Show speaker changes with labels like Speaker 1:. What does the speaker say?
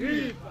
Speaker 1: Viva!